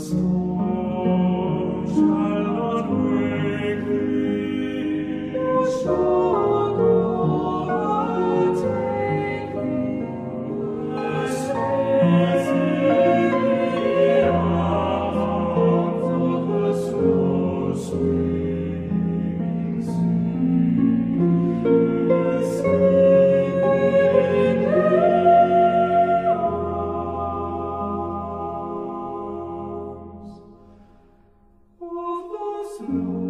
soul. The